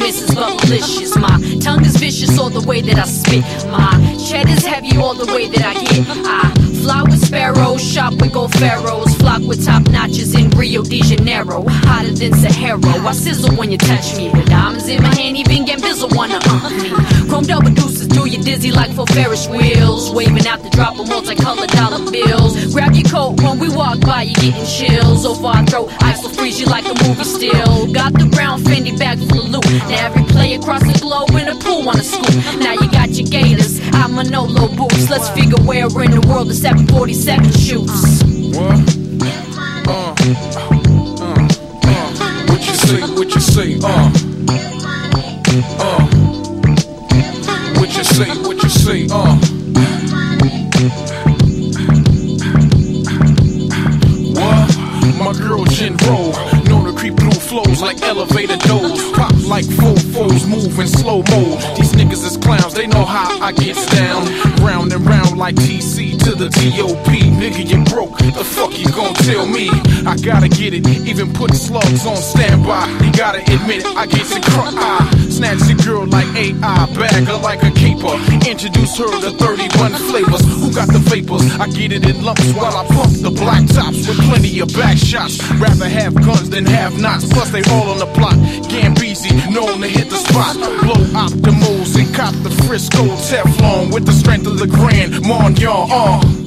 choices Mrs. malicious. My tongue is vicious all the way that I spit. My cheddar's heavy all the way that I get. I fly with sparrows, shop with gold pharaohs, flock with top notches in Rio de Janeiro. Hotter than Sahara. I sizzle when you touch me. The diamonds in my hand, even Gambizzle wanna hump me. Chrome double deuces do you dizzy like for Ferris wheels. Waving out the drop of multicolored dollar bills. Grab your coat when we walk by, you getting chills. Over our throat, ice will freeze you like a movie still. Got the brown Fendi bag full of loot. Now every player across the globe in a pool wanna scoop. Now you got your gators, I'm Manolo boots. Let's figure where in the world the 747 shoots. What? Uh, uh, uh. What you say? What you say? Uh. Uh. What you say? What you say? Uh. What? My girl Jen Roll, known to creep through flows like elevator doors. Pop like fofos, moving slow mo. These niggas is clowns, they know how I get down. Round and round like TC to the TOP. Nigga, you broke, the fuck you gon' tell me? I gotta get it, even put slugs on standby. You gotta admit it, I get the crunk. I snatch the girl like AI, bag her like a. Introduce her to 31 flavors. Who got the vapors? I get it in lumps while I pump the black tops with plenty of back shots. Rather have guns than have knots. Plus, they all on the plot. Gambeezy, known to hit the spot. Blow optimals and cop the Frisco Teflon with the strength of the Grand Marnier. Uh.